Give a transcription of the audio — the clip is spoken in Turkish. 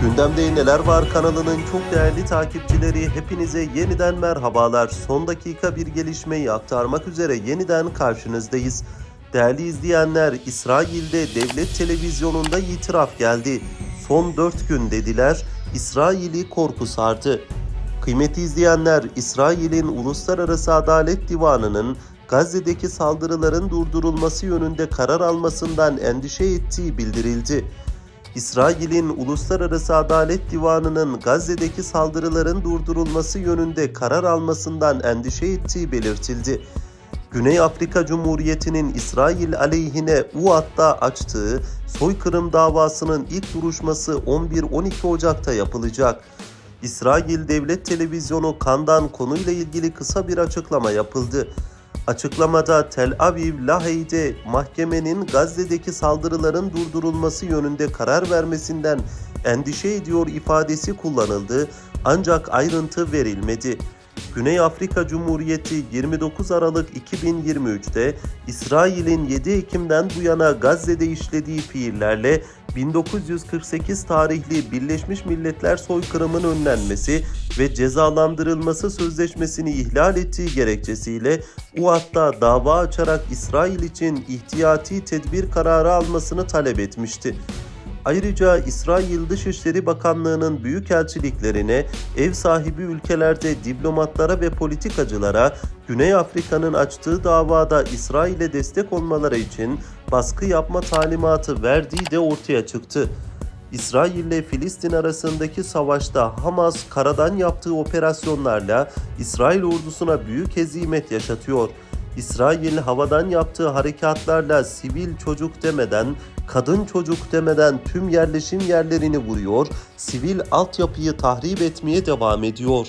Gündemde Neler Var kanalının çok değerli takipçileri hepinize yeniden merhabalar. Son dakika bir gelişmeyi aktarmak üzere yeniden karşınızdayız. Değerli izleyenler İsrail'de devlet televizyonunda itiraf geldi. Son 4 gün dediler İsrail'i korku sardı. Kıymetli izleyenler İsrail'in Uluslararası Adalet Divanı'nın Gazze'deki saldırıların durdurulması yönünde karar almasından endişe ettiği bildirildi. İsrail'in Uluslararası Adalet Divanı'nın Gazze'deki saldırıların durdurulması yönünde karar almasından endişe ettiği belirtildi. Güney Afrika Cumhuriyeti'nin İsrail aleyhine UAD'da açtığı soykırım davasının ilk duruşması 11-12 Ocak'ta yapılacak. İsrail Devlet Televizyonu Kan'dan konuyla ilgili kısa bir açıklama yapıldı. Açıklamada Tel Aviv Lahey'de mahkemenin Gazze'deki saldırıların durdurulması yönünde karar vermesinden endişe ediyor ifadesi kullanıldı ancak ayrıntı verilmedi. Güney Afrika Cumhuriyeti 29 Aralık 2023'te İsrail'in 7 Ekim'den bu yana Gazze'de işlediği fiillerle 1948 tarihli Birleşmiş Milletler soykırımın önlenmesi ve cezalandırılması sözleşmesini ihlal ettiği gerekçesiyle UAD'da dava açarak İsrail için ihtiyati tedbir kararı almasını talep etmişti. Ayrıca İsrail Dışişleri Bakanlığı'nın büyükelçiliklerine, ev sahibi ülkelerde diplomatlara ve politikacılara Güney Afrika'nın açtığı davada İsrail'e destek olmaları için baskı yapma talimatı verdiği de ortaya çıktı. İsrail ile Filistin arasındaki savaşta Hamas karadan yaptığı operasyonlarla İsrail ordusuna büyük hezimet yaşatıyor. İsrail havadan yaptığı harekatlarla sivil çocuk demeden, kadın çocuk demeden tüm yerleşim yerlerini vuruyor, sivil altyapıyı tahrip etmeye devam ediyor.